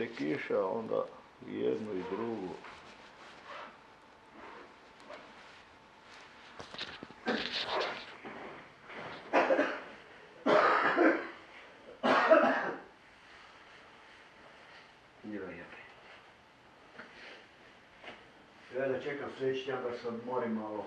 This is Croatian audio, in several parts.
bude kiša, onda jednu i drugu. Ja da čekam tjedan da se odmorim malo.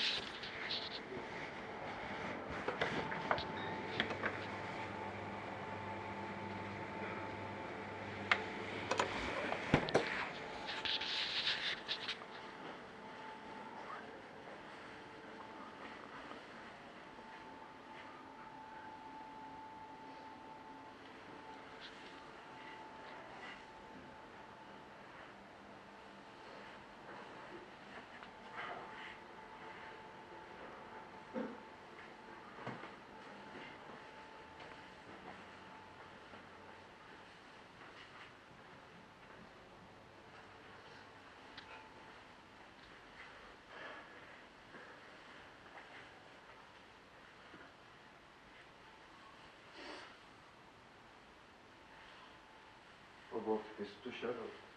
Bog, jesi tu šarao?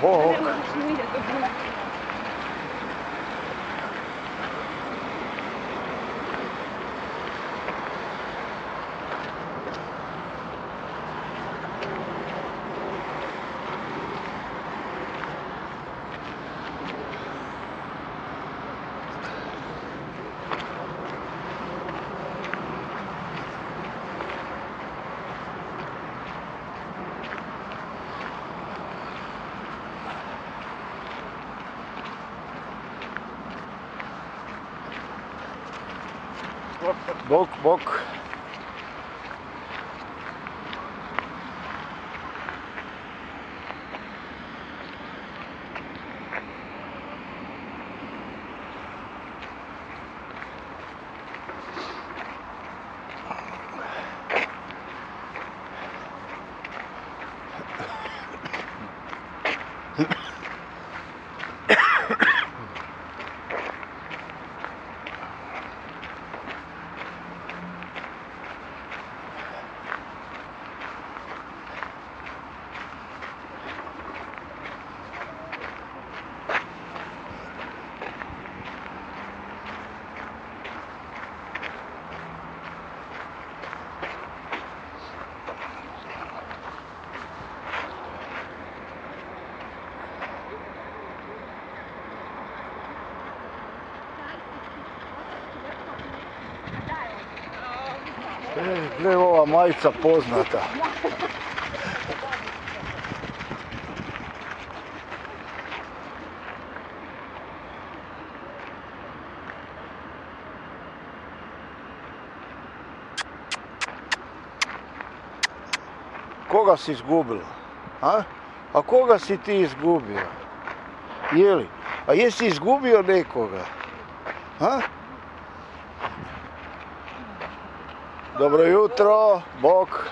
Bog. Bok, bok. E, gle ova majica poznata. Koga si izgubila? A? A koga si ti izgubio? Jeli? A jesi izgubio nekoga? A? Dobro jutro, bok.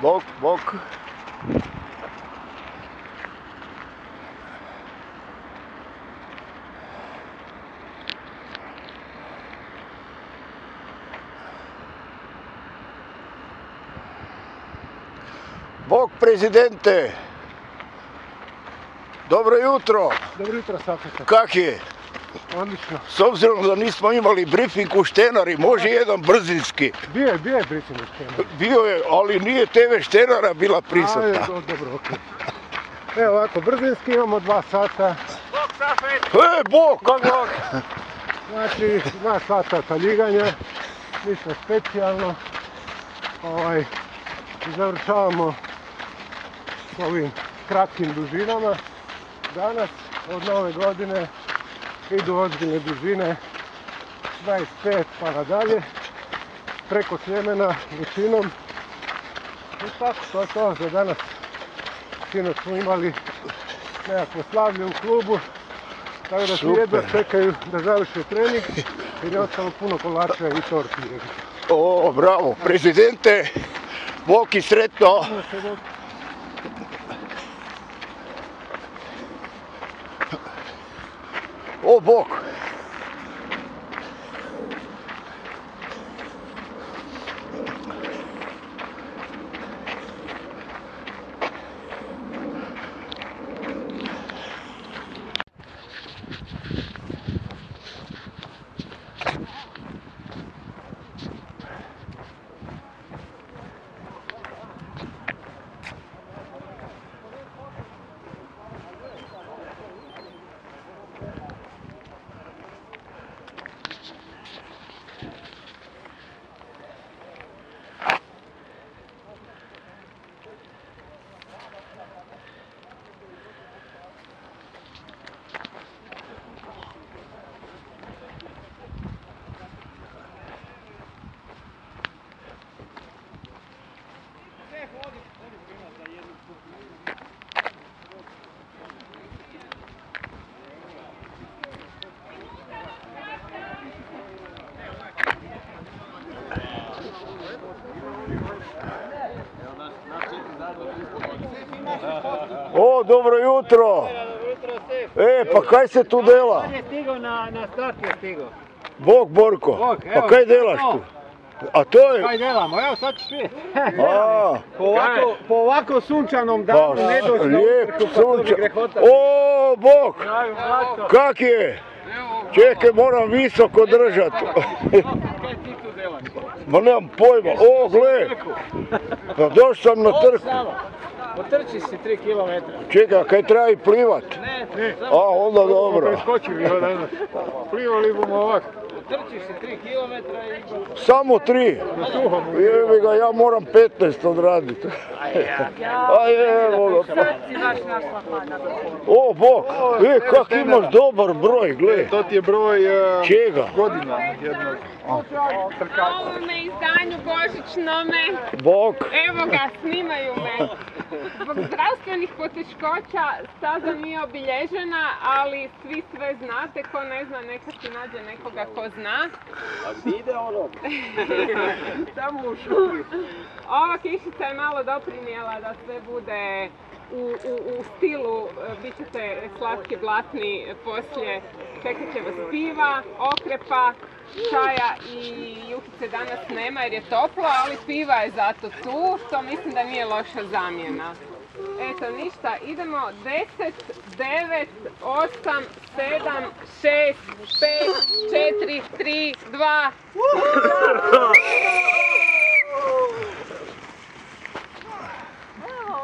Bok, bok. Bok prezidente. Dobro jutro. Dobro jutro, Safeta. Kak je? Odlično. S obzirom da nismo imali briefing u Štenari, može jedan brzinski. Bio je, bio je briefing u Štenu. Bio je, ali nije TV Štenara bila prisutna. A, do- dobro, okej. Evo ovako, brzinski imamo dva sata. E, bok! Znači, dva sata taljiganja, ništa specijalno. Ovaj, završavamo ovim kratkim dužinama. Danas, od nove godine, idu ozbiljne dužine, 25 pa nadalje, preko Sljemena većinom. I tako, to je to za danas. Sinoć smo imali nekakvo slavlje u klubu, tako da Super. jedva čekaju da završe trening jer je ostalo puno kolača i torti. O, bravo, prezidente, bok i sretno. O, bok. O, dobro jutro. E, pa kaj se tu dela? je stigao na, na start je stigao. Bok, Borko. Pa kaj delaš tu? A to je... Kaj delamo? Evo sad ćeš vidjeti. Po ovako, po ovako sunčanom pa, danu ne doći na lijep pa sunčan. O, mlato. kak je? Čekaj, moram visoko držat. Kaj ti tu delaš? Ma nemam pojma. O, gle. Pa došao sam na trku. Potrči si 3 km. Čekaj, kaj treba i plivat? Ne, ne, A, onda dobro. Preskočili ga danas. Plivali bomo ovako. potrči si 3 km i... Samo tri. Jebi ga, ja moram 15 odraditi. A evo ga. pa. O, Bog, e, kak imaš dobar broj, gle. To ti je broj e, Čega? godina jednog. ovome izdanju božićnome, Bog. evo ga, snimaju me. Zbog zdravstvenih poteškoća staza nije obilježena, ali svi sve znate, ko ne zna neka si nađe nekoga ko zna. Ide ono. Samo u. Ova kišica je malo doprinijela da sve bude u, u, u stilu, e, bit ćete slatki blatni poslije, čekat će vas piva, okrepa, čaja i juhice danas nema jer je toplo, ali piva je zato tu, što mislim da nije loša zamjena. Eto ništa, idemo 10, 9, 8, 7, 6, 5, 4, 3, 2,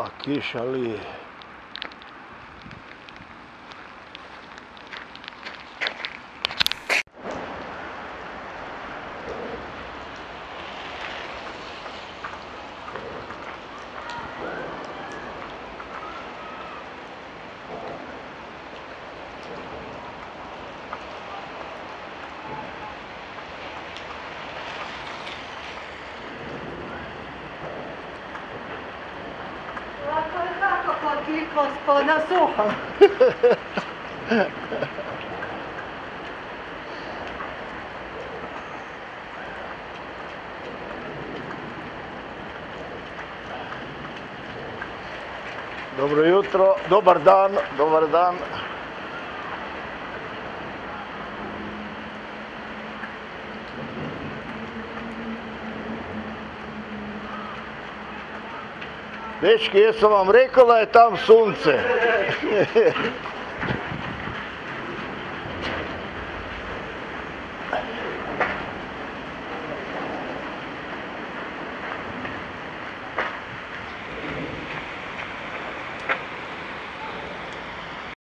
A kiša Stiljkovsko na suhom. Dobro jutro, dobar dan, dobar dan. Dečki, jesam vam rekao da je tam sunce?